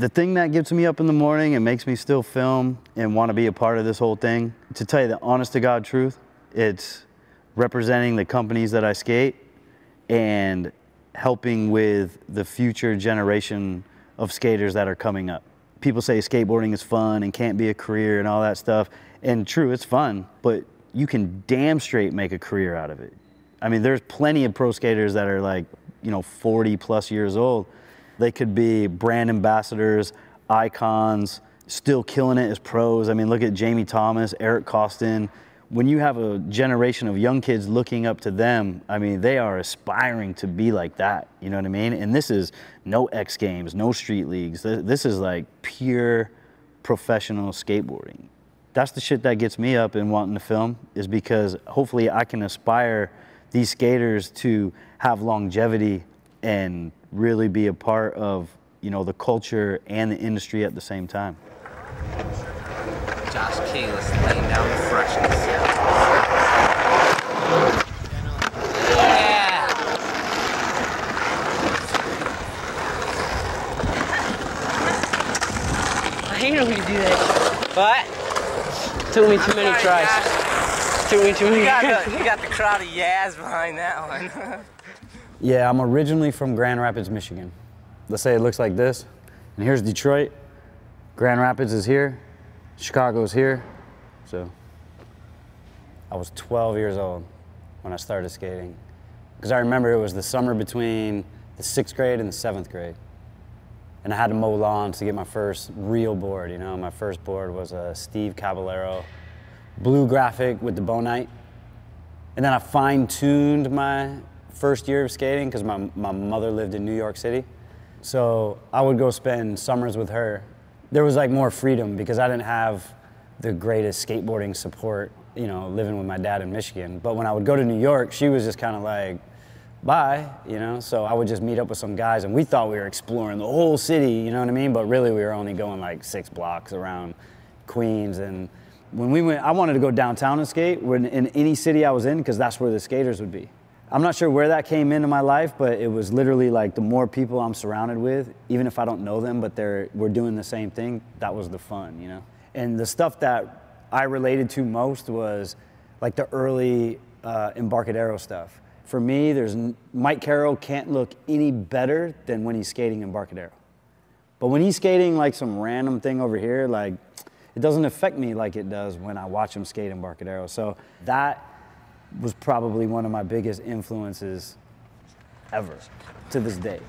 The thing that gets me up in the morning and makes me still film and want to be a part of this whole thing, to tell you the honest to God truth, it's representing the companies that I skate and helping with the future generation of skaters that are coming up. People say skateboarding is fun and can't be a career and all that stuff. And true, it's fun, but you can damn straight make a career out of it. I mean, there's plenty of pro skaters that are like, you know, 40 plus years old they could be brand ambassadors, icons, still killing it as pros. I mean, look at Jamie Thomas, Eric Koston. When you have a generation of young kids looking up to them, I mean, they are aspiring to be like that. You know what I mean? And this is no X Games, no street leagues. This is like pure professional skateboarding. That's the shit that gets me up and wanting to film is because hopefully I can aspire these skaters to have longevity and really be a part of you know the culture and the industry at the same time. Josh Kalis laying down the freshness. Yeah. I hate when you do that. What? Took me too many tries. Took me too many. You got, the, you got the crowd of yas behind that one. Yeah, I'm originally from Grand Rapids, Michigan. Let's say it looks like this. And here's Detroit. Grand Rapids is here. Chicago's here. So I was 12 years old when I started skating. Because I remember it was the summer between the sixth grade and the seventh grade. And I had to mow lawns to get my first real board, you know. My first board was a Steve Caballero blue graphic with the Bonite. And then I fine-tuned my first year of skating because my, my mother lived in New York City. So I would go spend summers with her. There was like more freedom because I didn't have the greatest skateboarding support, you know, living with my dad in Michigan. But when I would go to New York, she was just kind of like, bye, you know? So I would just meet up with some guys and we thought we were exploring the whole city, you know what I mean? But really we were only going like six blocks around Queens. And when we went, I wanted to go downtown and skate when, in any city I was in because that's where the skaters would be. I'm not sure where that came into my life, but it was literally like the more people I'm surrounded with, even if I don't know them, but they're we're doing the same thing. That was the fun, you know. And the stuff that I related to most was like the early uh, Embarcadero stuff. For me, there's Mike Carroll can't look any better than when he's skating Embarcadero. But when he's skating like some random thing over here, like it doesn't affect me like it does when I watch him skate Embarcadero. So that was probably one of my biggest influences ever to this day.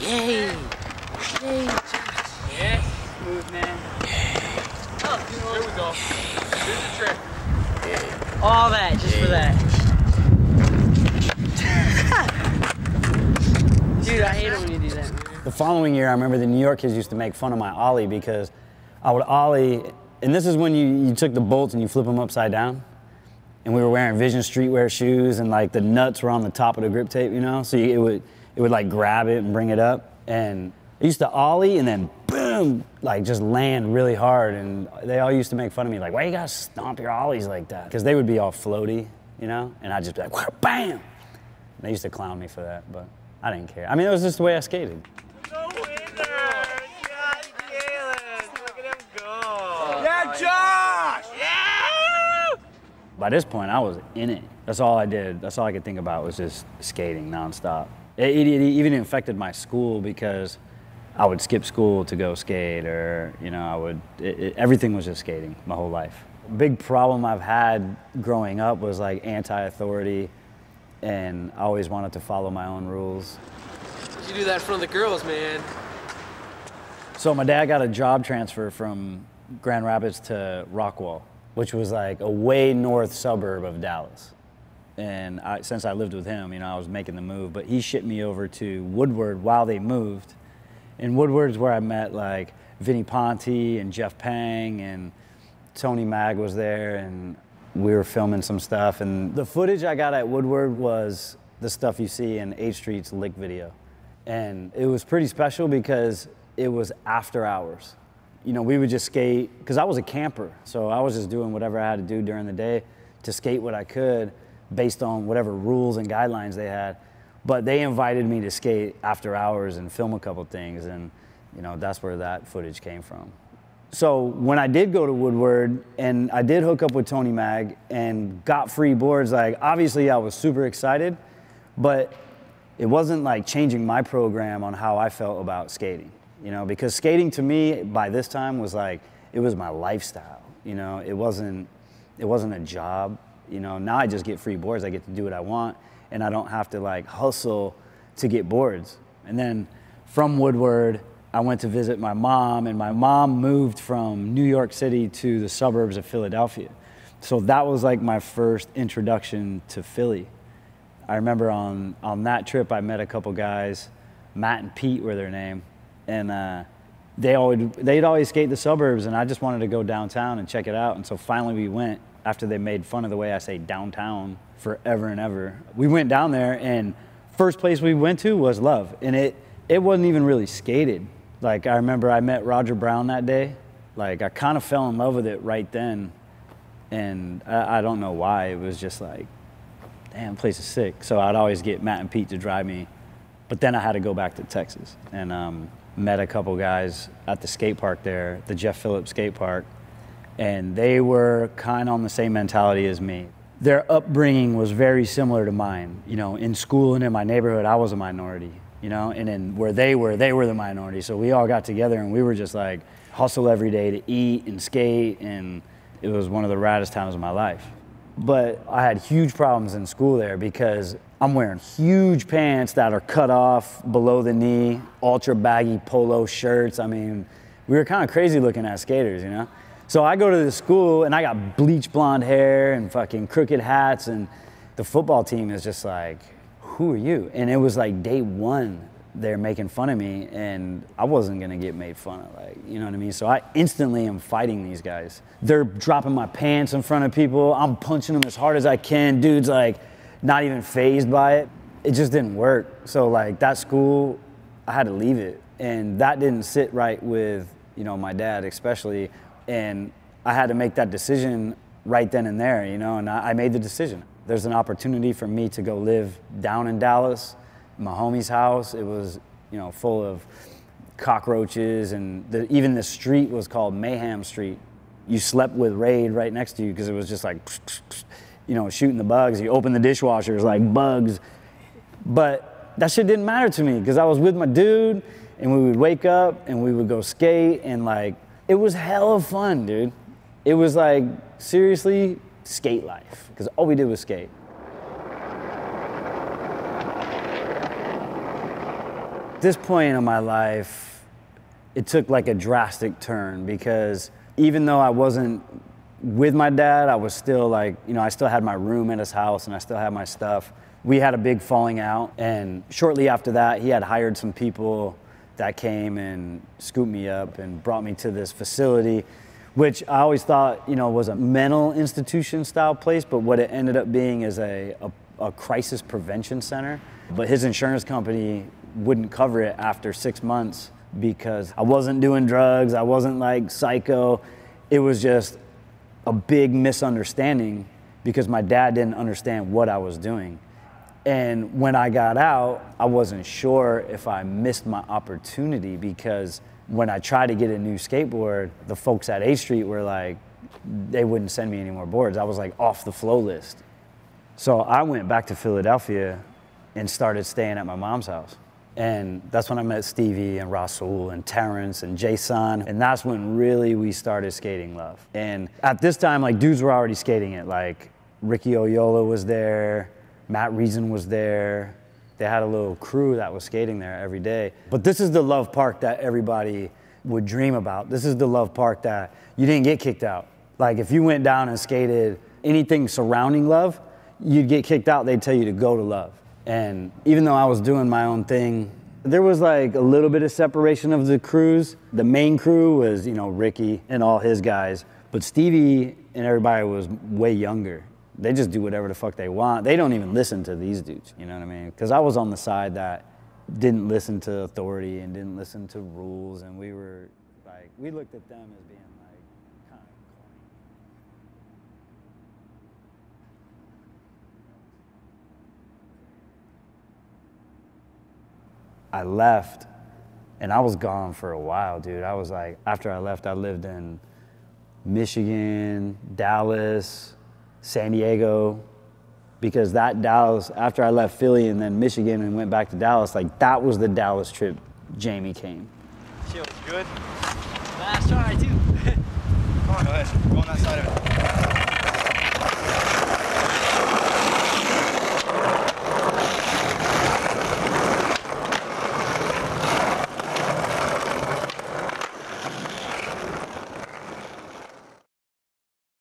Yay! Yay! Man. Oh, here we go. The trick. All that just for that. Dude, I hate it when you do that. The following year, I remember the New York kids used to make fun of my ollie because I would ollie, and this is when you, you took the bolts and you flip them upside down. And we were wearing Vision Streetwear shoes, and like the nuts were on the top of the grip tape, you know? So you, it would it would like grab it and bring it up. And I used to ollie and then boom, like just land really hard. And they all used to make fun of me, like, why you gotta stomp your ollies like that? Because they would be all floaty, you know? And I'd just be like, bam! And they used to clown me for that, but I didn't care. I mean, it was just the way I skated. The winner! Josh Kalis! Look at him go! Yeah, Josh! Yeah! By this point, I was in it. That's all I did. That's all I could think about was just skating nonstop. It, it, it even infected my school because I would skip school to go skate, or you know, I would. It, everything was just skating my whole life. Big problem I've had growing up was like anti-authority, and I always wanted to follow my own rules. You do that in front of the girls, man. So my dad got a job transfer from Grand Rapids to Rockwall, which was like a way north suburb of Dallas. And I, since I lived with him, you know, I was making the move. But he shipped me over to Woodward while they moved. And Woodward's where I met like Vinnie Ponte and Jeff Pang and Tony Mag was there and we were filming some stuff. And the footage I got at Woodward was the stuff you see in H Street's Lick video. And it was pretty special because it was after hours. You know, we would just skate, because I was a camper, so I was just doing whatever I had to do during the day to skate what I could. based on whatever rules and guidelines they had. But they invited me to skate after hours and film a couple things, and you know that's where that footage came from. So when I did go to Woodward and I did hook up with Tony Mag and got free boards, like obviously I was super excited, but it wasn't like changing my program on how I felt about skating, you know, because skating to me by this time was like it was my lifestyle, you know, it wasn't it wasn't a job, you know. Now I just get free boards, I get to do what I want, and I don't have to like hustle to get boards. And then from Woodward, I went to visit my mom, and my mom moved from New York City to the suburbs of Philadelphia. So that was like my first introduction to Philly. I remember on, on that trip, I met a couple guys, Matt and Pete were their name, and uh, they always, they'd always skate the suburbs, and I just wanted to go downtown and check it out. And so finally we went after they made fun of the way I say downtown forever and ever. We went down there, and first place we went to was Love, and it, it wasn't even really skated. Like I remember I met Roger Brown that day. Like I kind of fell in love with it right then, and I, I don't know why. It was just like, damn, place is sick. So I'd always get Matt and Pete to drive me, but then I had to go back to Texas and um, met a couple guys at the skate park there, the Jeff Phillips skate park, and they were kind of on the same mentality as me. Their upbringing was very similar to mine. You know, in school and in my neighborhood, I was a minority you know, and then where they were, they were the minority. So we all got together and we were just like hustle every day to eat and skate, and it was one of the raddest times of my life. But I had huge problems in school there because I'm wearing huge pants that are cut off below the knee, ultra baggy polo shirts. I mean, we were kind of crazy looking at skaters, you know? So I go to the school and I got bleach blonde hair and fucking crooked hats, and the football team is just like, who are you? And it was like day one, they're making fun of me, and I wasn't gonna get made fun of, like, you know what I mean? So I instantly am fighting these guys. They're dropping my pants in front of people. I'm punching them as hard as I can. Dude's like, not even phased by it. It just didn't work. So like that school, I had to leave it, and that didn't sit right with you know my dad especially, and I had to make that decision right then and there, you know, and I, I made the decision there's an opportunity for me to go live down in Dallas, my homie's house. It was, you know, full of cockroaches, and the, even the street was called Mayhem Street. You slept with Raid right next to you because it was just like, you know, shooting the bugs. You open the dishwasher, it's like bugs. But that shit didn't matter to me because I was with my dude, and we would wake up and we would go skate, and like, it was hella fun, dude. It was like, seriously, skate life because all we did was skate. This point in my life, it took like a drastic turn because even though I wasn't with my dad, I was still like, you know, I still had my room at his house and I still had my stuff. We had a big falling out, and shortly after that, he had hired some people that came and scooped me up and brought me to this facility which I always thought, you know, was a mental institution style place, but what it ended up being is a, a, a, crisis prevention center. But his insurance company wouldn't cover it after six months because I wasn't doing drugs, I wasn't like psycho. It was just a big misunderstanding because my dad didn't understand what I was doing. And when I got out, I wasn't sure if I missed my opportunity because when I tried to get a new skateboard, the folks at H Street were like, they wouldn't send me any more boards. I was like off the flow list. So I went back to Philadelphia and started staying at my mom's house. And that's when I met Stevie and Rasul and Terrence and Jason. And that's when really we started skating love. And at this time, like dudes were already skating it. Like Ricky Oyola was there, Matt Reason was there, they had a little crew that was skating there every day. But this is the love park that everybody would dream about. This is the love park that you didn't get kicked out. Like if you went down and skated anything surrounding love, you'd get kicked out. They'd tell you to go to love. And even though I was doing my own thing, there was like a little bit of separation of the crews. The main crew was, you know, Ricky and all his guys, but Stevie and everybody was way younger they just do whatever the fuck they want. They don't even listen to these dudes, you know what I mean? Because I was on the side that didn't listen to authority and didn't listen to rules, and we were like, we looked at them as being like kind of I left and I was gone for a while, dude. I was like, after I left, I lived in Michigan, Dallas, San Diego, because that Dallas, after I left Philly and then Michigan and went back to Dallas, like that was the Dallas trip Jamie came. Chill, good. Last try too. Come on, go ahead. Go on that side of it.